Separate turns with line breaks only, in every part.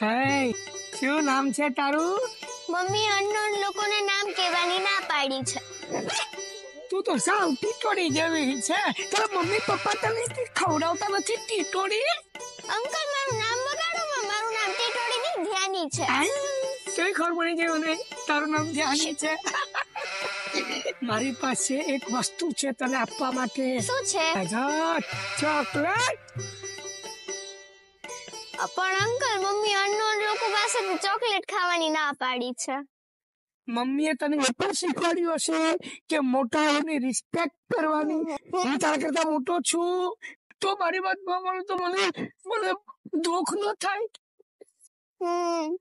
હે શું નામ છે તારું?
મમ્મી અનનોન લોકોને નામ કહેવાની ના પાડી છે.
તું તો સાવ ટીટોડી જેવી છે. તારા મમ્મી પપ્પા તને ખવડાવતા નથી ટીટોડી
અંકલ મારું નામ બગાડો મારું નામ ટીટોડી નહીં ધ્યાની છે.
કેવી ખબર પડી ગઈ મને? તારું નામ ધ્યાની છે. મારી પાસે એક વસ્તુ છે તને આપવા માટે.
શું છે?
ચોકલેટ.
પણ અંકલ મમ્મી અનનોન લોકો પાસેથી ચોકલેટ ખાવાની ના પાડી છે.
મમ્મીએ તને એ પણ શીખવાડ્યું હશે કે મોટાઓની રિસ્પેક્ટ કરવાની. હું તારા કરતા મોટો છું તો મારી વાત માનો તો મને મને દુઃખ ન થાય.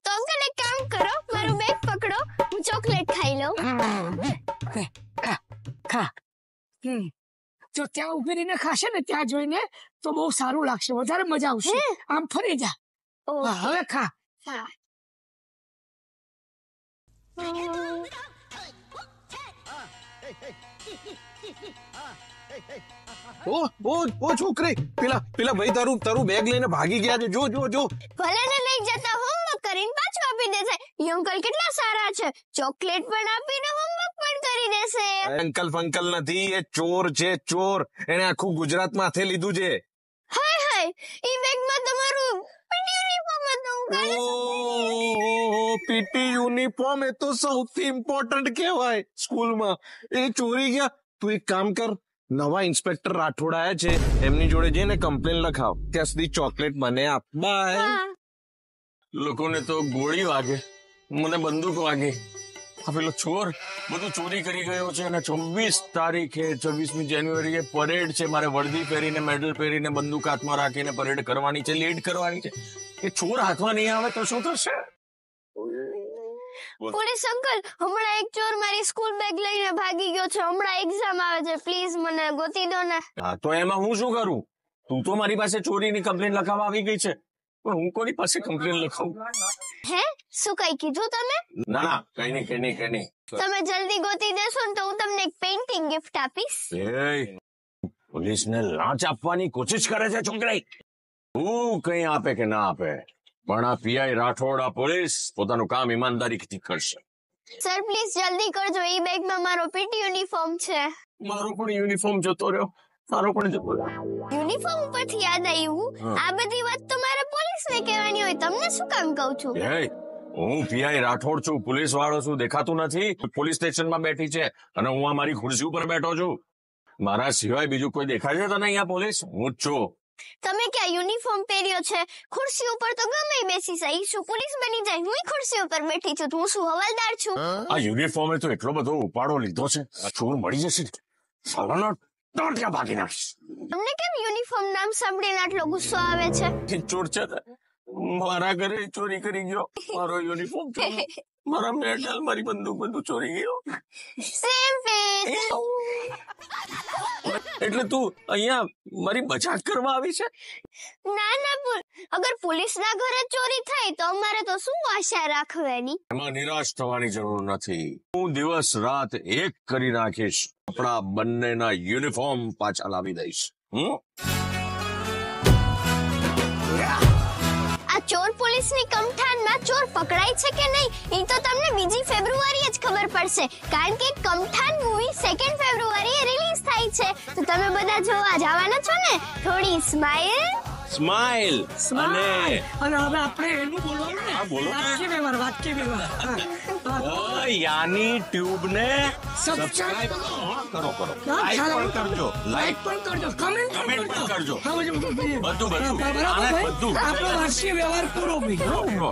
તો અંકલ એક કામ કરો મારું બેગ પકડો હું ચોકલેટ ખાઈ લઉં.
ખા ખા. હમ. જો ત્યાં ઊભી રહીને ખાશે ને ત્યાં જોઈને તો બહુ સારું લાગશે. વધારે મજા આવશે. આમ ફરી જા. હવે ખા.
ઓ ઓ ઓ છોકરી. પેલા પેલા ભાઈ તારું તારું બેગ લઈને ભાગી ગયા છે. જો જો જો.
ભલે ને લઈ જતા હોમવર્ક કરીને પાછું આપી દેશે. અંકલ કેટલા સારા છે. ચોકલેટ પણ આપીને હોમવર્ક દેશે
અંકલ ફંકલ નથી એ ચોર છે ચોર. એને આખું ગુજરાત માથે લીધું છે.
હાય હાય. ઈ બેગમાં તમારું પીટી યુનિફોર્મ
એ તો સૌથી ઇમ્પોર્ટન્ટ કહેવાય સ્કૂલમાં. એ ચોરી ગયા. તું એક કામ કર નવા ઇન્સ્પેક્ટર રાઠોડ આયા છે એમની જોડે જઈને કમ્પ્લેન લખાવ. ત્યાં સુધી ચોકલેટ મને આપ. બાય
લોકોને તો ગોળી વાગે. મને બંદૂક વાગે. આ પેલો ચોર બધું ચોરી કરી ગયો છે અને ચોવીસ તારીખે છવ્વીસમી જાન્યુઆરીએ પરેડ છે મારે વર્દી પહેરીને મેડલ પહેરીને બંદૂક હાથમાં રાખીને પરેડ કરવાની છે લીડ કરવાની છે. એ ચોર હાથમાં નહીં આવે તો શું થશે?
પોલીસ અંકલ હમણાં એક ચોર મારી સ્કૂલ બેગ લઈને ભાગી ગયો છે. હમણાં એક્ઝામ આવે છે. પ્લીઝ મને ગોતી દો ને.
હા તો એમાં હું શું કરું? તું તો મારી પાસે ચોરીની કમ્પ્લેન લખાવવા આવી ગઈ છે. પણ હું કોની પાસે કમ્પ્લેન લખાવું?
હે? શું કઈ કીધું તમે?
ના ના કઈ નહીં કઈ નહીં કઈ નહીં.
તમે જલ્દી ગોતી દેશો ને તો હું તમને એક પેઇન્ટિંગ ગિફ્ટ આપીશ.
એ પોલીસને લાંચ આપવાની કોશિશ કરે છે છોકરી હું કઈ આપે કે ના આપે? પણ આ પીઆઈ રાઠોડ આ પોલીસ પોતાનું કામ ઈમાનદારીથી કરશે.
સર પ્લીઝ જલ્દી કરજો. ઈ બેગમાં મારો પીટી યુનિફોર્મ છે.
મારો પણ યુનિફોર્મ જતો રહ્યો. મારો પણ જતો રહ્યો.
યુનિફોર્મ ઉપરથી યાદ આવ્યું? આ બધી વાત તો મારે પોલીસને કહેવાની હોય તમને શું કામ કહું છું?
હું પીઆઈ રાઠોડ છું પોલીસ વાળો છું દેખાતું નથી. પોલીસ સ્ટેશનમાં બેઠી છે અને હું આ મારી ખુરશી ઉપર બેઠો છું. મારા સિવાય બીજું કોઈ દેખાય છે તને અહીંયા પોલીસ? હું જ છું.
તમે ક્યાં યુનિફોર્મ પહેર્યો છે? ખુરશી ઉપર તો ગમે બેસી જાય. શું પોલીસ બની જાય? હું ખુરશી ઉપર બેઠી છું હું શું હવાલદાર છું?
આ યુનિફોર્મે તો એટલો બધો ઉપાડો લીધો છે. આ ચોર મળી જશે. સાલાનો ટોટિયા ભાગી નાખીશ.
તમને કેમ યુનિફોર્મ નામ સાંભળીને આટલો ગુસ્સો આવે છે?
ચોર છે મારા ઘરે ચોરી કરી ગયો. મારો યુનિફોર્મ મારા મેડલ મારી બંદૂક બધું ચોરી ગયો.
સેમ
એટલે તું અહીંયા મારી મજાક કરવા આવી છે?
ના ના અગર પોલીસના ઘરે ચોરી થઈ તો અમારે તો શું આશા રાખવાની?
એમાં નિરાશ થવાની જરૂર નથી. હું દિવસ રાત એક કરી નાખીશ. આપણા બંનેના યુનિફોર્મ પાછા લાવી દઈશ. હમ
આ ચોર પોલીસની કમઠાનમાં ચોર પકડાય છે કે નહીં એ તો તમને બીજી ફેબ્રુઆરીએ જ ખબર પડશે. કારણ કે કમઠાન મૂવી સેકન્ડ ફેબ્રુઆરીએ રિલીઝ થાય છે. તો તમે બધા જોવા જવાના છો ને? થોડી સ્માઈલ
સ્માઇલ અને
અને હવે આપણે એનું બોલવાનું ને.
હા, બોલો.
વાક્ય વ્યવહાર વાક્ય વ્યવહાર.
યાની ટ્યુબ ને
સબસ્ક્રાઇબ
કરો. કરો લાઈક પણ કરજો.
લાઈક પણ કરજો. કમેન્ટ
કમેન્ટ પણ કરજો.
બધું. બધું
બધું.
આપણો વાર્ષિક વ્યવહાર પૂરો
કરો.